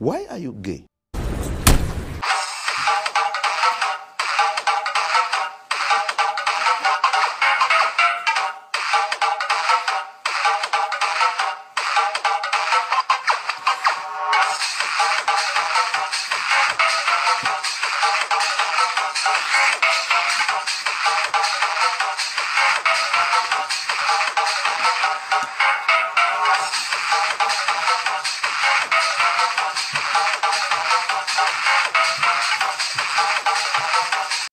Why are you gay?